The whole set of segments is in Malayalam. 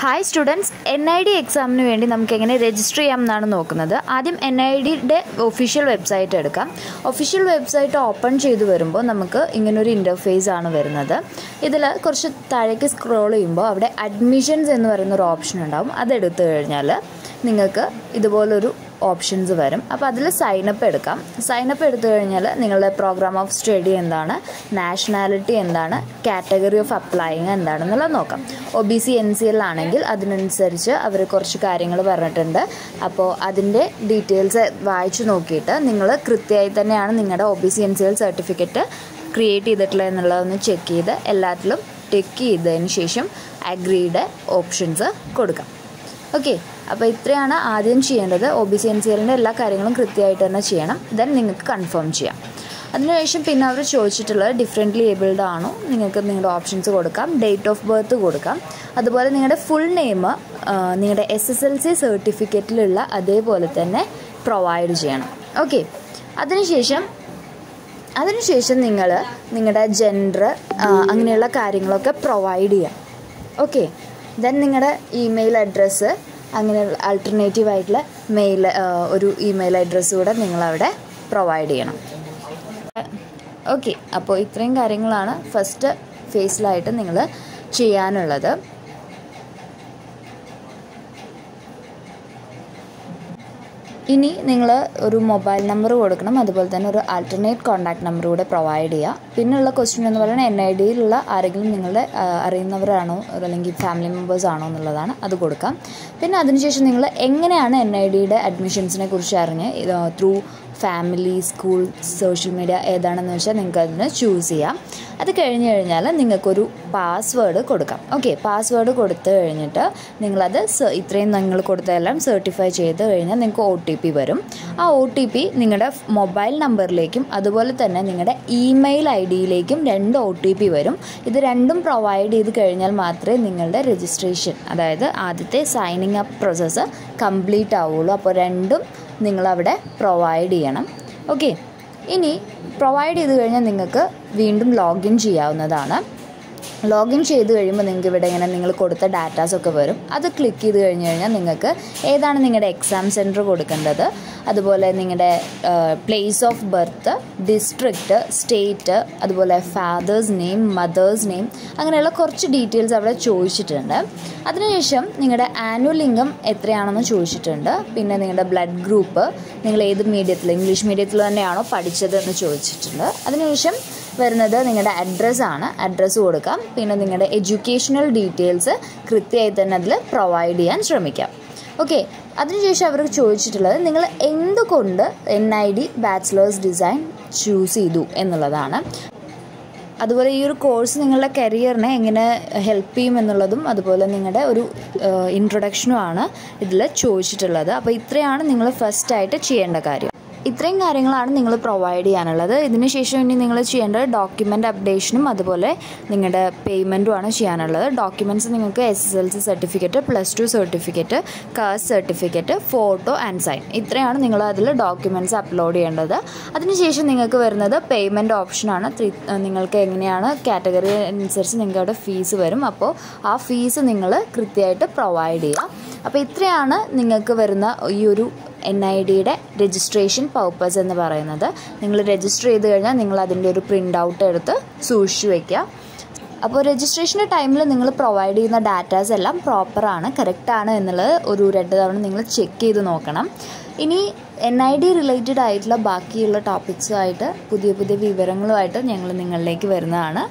Hi students N I D എക്സാമിന് വേണ്ടി നമുക്ക് എങ്ങനെ രജിസ്റ്റർ ചെയ്യാം എന്നാണ് നോക്കുന്നത്. ആദ്യം എൻ ഐ ഡിയുടെ ഒഫീഷ്യൽ വെബ്സൈറ്റ് എടുക്കാം. ഒഫീഷ്യൽ വെബ്സൈറ്റ് ഓപ്പൺ ചെയ്ത് വരുമ്പോൾ നമുക്ക് ഇങ്ങനൊരു ഇന്റർഫേസ് ആണ് വരുന്നത്. ഇതിൽ കുറച്ച് താഴേക്ക് സ്ക്രോൾ ചെയ്യുമ്പോൾ അവിടെ അഡ്മിഷൻസ് എന്ന് പറയുന്ന ഒരു ഓപ്ഷൻ ഉണ്ടാവും. അതെടുത്തു കഴിഞ്ഞാൽ നിങ്ങൾക്ക് ഇതുപോലൊരു ഓപ്ഷൻസ് വരും. അപ്പോൾ അതിൽ സൈനപ്പ് എടുക്കാം. സൈനപ്പ് എടുത്തു കഴിഞ്ഞാൽ നിങ്ങളുടെ പ്രോഗ്രാം ഓഫ് സ്റ്റഡി എന്താണ്? നാഷണാലിറ്റി എന്താണ്? കാറ്റഗറി ഓഫ് അപ്ലൈയിങ് എന്താണെന്നുള്ളത് നോക്കാം. O B C N C L ആണെങ്കിൽ അതിനനുസരിച്ച് അവർ കുറച്ച് കാര്യങ്ങൾ പറഞ്ഞിട്ടുണ്ട്. അപ്പോൾ അതിന്റെ ഡീറ്റെയിൽസ് വായിച്ചു നോക്കിയിട്ട് നിങ്ങൾ കൃത്യമായി തന്നെയാണ് നിങ്ങളുടെ O B C N C L certificate create ചെയ്തിട്ടുള്ളത് എന്നുള്ളതൊന്ന് ചെക്ക് ചെയ്ത് എല്ലാത്തിലും ടെക്ക് ചെയ്തതിന് ശേഷം അഗ്രീഡ് ഓപ്ഷൻസ് കൊടുക്കാം. ഓക്കെ അപ്പോൾ ഇത്രയാണ് ആദ്യം ചെയ്യേണ്ടത്. O B C N C എല്ലിന്റെ എല്ലാ കാര്യങ്ങളും കൃത്യമായിട്ട് തന്നെ ചെയ്യണം. ദെൻ നിങ്ങൾക്ക് കൺഫേം ചെയ്യാം. അതിനുശേഷം പിന്നെ അവർ ചോദിച്ചിട്ടുള്ളത് ഡിഫറെന്റ്ലി ഏബിൾഡ് ആണോ? നിങ്ങൾക്ക് നിങ്ങളുടെ ഓപ്ഷൻസ് കൊടുക്കാം. ഡേറ്റ് ഓഫ് ബർത്ത് കൊടുക്കാം. അതുപോലെ നിങ്ങളുടെ ഫുൾ നെയിം നിങ്ങളുടെ എസ് എസ് എൽ സി സർട്ടിഫിക്കറ്റിലുള്ള അതേപോലെ തന്നെ പ്രൊവൈഡ് ചെയ്യണം. ഓക്കെ അതിനുശേഷം അതിനുശേഷം നിങ്ങൾ നിങ്ങളുടെ ജെൻഡർ അങ്ങനെയുള്ള കാര്യങ്ങളൊക്കെ പ്രൊവൈഡ് ചെയ്യാം. ഓക്കെ ദെൻ നിങ്ങളുടെ ഇമെയിൽ അഡ്രസ്സ് അങ്ങനെയുള്ള ആൾട്ടർനേറ്റീവ് ആയിട്ടുള്ള മെയിൽ ഒരു ഇമെയിൽ അഡ്രസ്സ് കൂടെ നിങ്ങളവിടെ പ്രൊവൈഡ് ചെയ്യണം. ഓക്കെ അപ്പോൾ ഇത്രയും കാര്യങ്ങളാണ് ഫസ്റ്റ് ഫേസിലായിട്ട് നിങ്ങൾ ചെയ്യാനുള്ളത്. ഇനി നിങ്ങൾ ഒരു മൊബൈൽ നമ്പർ കൊടുക്കണം. അതുപോലെ തന്നെ ഒരു ആൾട്ടർനേറ്റ് കോൺടാക്ട് നമ്പർ കൂടെ പ്രൊവൈഡ് ചെയ്യുക പിന്നെയുള്ള ക്വസ്റ്റ്യൻ എന്ന് പറയുന്നത് എൻ ഐ ഡിയിലുള്ള ആരെങ്കിലും നിങ്ങളുടെ അറിയുന്നവരാണോ? അല്ലെങ്കിൽ ഫാമിലി മെമ്പേഴ്സ് ആണോ എന്നുള്ളതാണ്. അത് കൊടുക്കാം. പിന്നെ അതിനുശേഷം നിങ്ങൾ എങ്ങനെയാണ് എൻ ഐ ഡിയുടെ അഡ്മിഷൻസിനെ കുറിച്ച് അറിഞ്ഞ് through family school social media ഏതാണെന്ന് വെച്ചാൽ നിങ്ങൾക്ക് അതിന് ചൂസ് ചെയ്യാം. അത് കഴിഞ്ഞ് കഴിഞ്ഞാൽ നിങ്ങൾക്കൊരു പാസ്വേഡ് കൊടുക്കാം. ഓക്കെ പാസ്വേഡ് കൊടുത്തു കഴിഞ്ഞിട്ട് നിങ്ങളത് ഇത്രയും നിങ്ങൾ കൊടുത്തതെല്ലാം സർട്ടിഫൈ ചെയ്ത് കഴിഞ്ഞാൽ നിങ്ങൾക്ക് ഒ ടി പി വരും. ആ ഒ ടി പി നിങ്ങളുടെ മൊബൈൽ നമ്പറിലേക്കും അതുപോലെ തന്നെ നിങ്ങളുടെ ഇമെയിൽ ഐ ഡിയിലേക്കും രണ്ട് ഒ ടി പി വരും. ഇത് രണ്ടും പ്രൊവൈഡ് ചെയ്ത് കഴിഞ്ഞാൽ മാത്രമേ നിങ്ങളുടെ രജിസ്ട്രേഷൻ അതായത് ആദ്യത്തെ സൈനിങ് അപ്പ് പ്രോസസ്സ് കംപ്ലീറ്റ് ആവുള്ളൂ. അപ്പോൾ രണ്ടും നിങ്ങളവിടെ പ്രൊവൈഡ് ചെയ്യണം. ഓക്കെ ഇനി പ്രൊവൈഡ് ചെയ്ത് കഴിഞ്ഞാൽ നിങ്ങൾക്ക് വീണ്ടും ലോഗിൻ ചെയ്യാവുന്നതാണ്. ലോഗിൻ ചെയ്ത് കഴിയുമ്പോൾ നിങ്ങൾക്ക് ഇവിടെ ഇങ്ങനെ നിങ്ങൾ കൊടുത്ത ഡാറ്റാസൊക്കെ വരും. അത് ക്ലിക്ക് ചെയ്ത് കഴിഞ്ഞ് കഴിഞ്ഞാൽ നിങ്ങൾക്ക് ഏതാണ് നിങ്ങളുടെ എക്സാം സെന്റർ കൊടുക്കേണ്ടത്? അതുപോലെ നിങ്ങളുടെ place of birth district state അതുപോലെ ഫാദേഴ്സ് നെയിം മദേഴ്സ് നെയിം അങ്ങനെയുള്ള കുറച്ച് ഡീറ്റെയിൽസ് അവിടെ ചോദിച്ചിട്ടുണ്ട്. അതിനുശേഷം നിങ്ങളുടെ ആനുവൽ ഇൻകം എത്രയാണെന്ന് ചോദിച്ചിട്ടുണ്ട്. പിന്നെ നിങ്ങളുടെ ബ്ലഡ് ഗ്രൂപ്പ് നിങ്ങൾ ഏത് മീഡിയത്തിൽ ഇംഗ്ലീഷ് മീഡിയത്തിൽ തന്നെയാണോ പഠിച്ചത് എന്ന് ചോദിച്ചിട്ടുണ്ട്. അതിനുശേഷം വരുന്നത് നിങ്ങളുടെ അഡ്രസ്സാണ് അഡ്രസ്സ് കൊടുക്കാം. പിന്നെ നിങ്ങളുടെ എഡ്യൂക്കേഷണൽ ഡീറ്റെയിൽസ് കൃത്യമായി തന്നെ അതിൽ പ്രൊവൈഡ് ചെയ്യാൻ ശ്രമിക്കാം. ഓക്കെ അതിനുശേഷം അവർക്ക് ചോദിച്ചിട്ടുള്ളത് നിങ്ങൾ എന്തുകൊണ്ട് N I D bachelors design choose ചെയ്തു എന്നുള്ളതാണ്. അതുപോലെ ഈ ഒരു കോഴ്സ് നിങ്ങളുടെ കരിയറിനെ എങ്ങനെ ഹെൽപ്പ് ചെയ്യും എന്നുള്ളതും അതുപോലെ നിങ്ങളുടെ ഒരു ഇൻട്രൊഡക്ഷനുമാണ് ഇതിൽ ചോദിച്ചിട്ടുള്ളത്. അപ്പോൾ ഇത്രയാണ് നിങ്ങൾ ഫസ്റ്റായിട്ട് ചെയ്യേണ്ട കാര്യം. ഇത്രയും കാര്യങ്ങളാണ് നിങ്ങൾ പ്രൊവൈഡ് ചെയ്യാനുള്ളത്. ഇതിനുശേഷം ഇനി നിങ്ങൾ ചെയ്യേണ്ടത് ഡോക്യുമെന്റ് അപ്ഡേഷനും അതുപോലെ നിങ്ങളുടെ പേയ്മെന്റുമാണ് ചെയ്യാനുള്ളത്. ഡോക്യുമെന്റ്സ് നിങ്ങൾക്ക് S S L C certificate plus two certificate caste certificate photo and sign ഇത്രയാണ് നിങ്ങൾ അതിൽ ഡോക്യുമെന്റ്സ് അപ്ലോഡ് ചെയ്യേണ്ടത്. അതിനുശേഷം നിങ്ങൾക്ക് വരുന്നത് പേയ്മെന്റ് ഓപ്ഷനാണ് നിങ്ങൾക്ക് എങ്ങനെയാണ് കാറ്റഗറി അനുസരിച്ച് നിങ്ങൾക്ക് അവിടെ ഫീസ് വരും. അപ്പോൾ ആ ഫീസ് നിങ്ങൾ കൃത്യമായിട്ട് പ്രൊവൈഡ് ചെയ്യുക. അപ്പോൾ ഇത്രയാണ് നിങ്ങൾക്ക് വരുന്ന ഈ ഒരു എൻ ഐ ഡിയുടെ രജിസ്ട്രേഷൻ പർപ്പസ് എന്ന് പറയുന്നത്. നിങ്ങൾ രജിസ്റ്റർ ചെയ്ത് കഴിഞ്ഞാൽ നിങ്ങൾ അതിന്റെ ഒരു പ്രിന്റ് ഔട്ട് എടുത്ത് സൂക്ഷിച്ചു വയ്ക്കുക അപ്പോൾ രജിസ്ട്രേഷന്റെ ടൈമിൽ നിങ്ങൾ പ്രൊവൈഡ് ചെയ്യുന്ന ഡാറ്റാസ് എല്ലാം പ്രോപ്പറാണ് കറക്റ്റാണ് എന്നുള്ളത് ഒരു രണ്ട് തവണ നിങ്ങൾ ചെക്ക് ചെയ്ത് നോക്കണം. ഇനി എൻ ഐ ഡി റിലേറ്റഡ് ആയിട്ടുള്ള ബാക്കിയുള്ള ടോപ്പിക്സുമായിട്ട് പുതിയ പുതിയ വിവരങ്ങളുമായിട്ട് ഞങ്ങൾ നിങ്ങളിലേക്ക് വരുന്നതാണ്.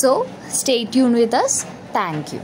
So stay tune with us thank you